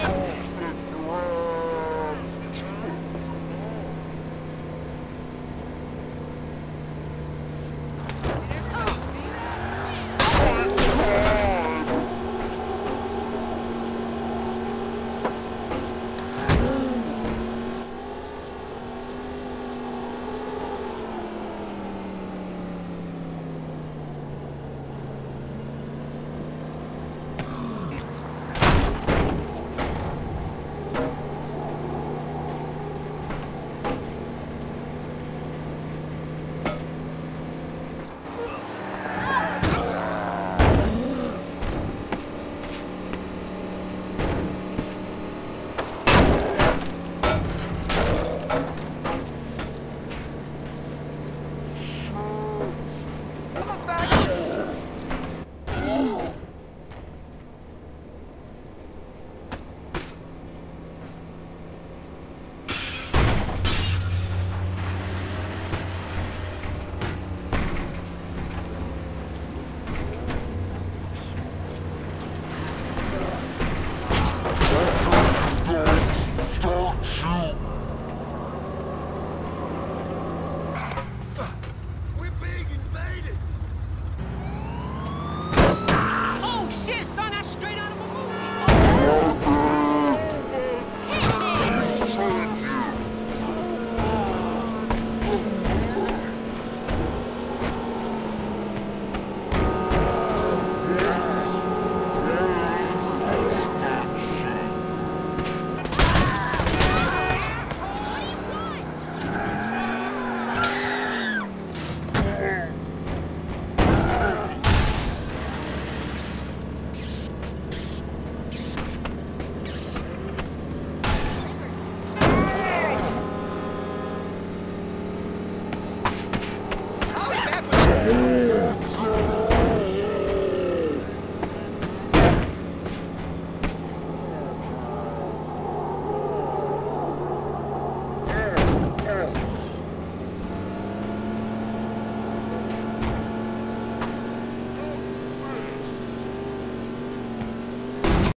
Oh. Yeah.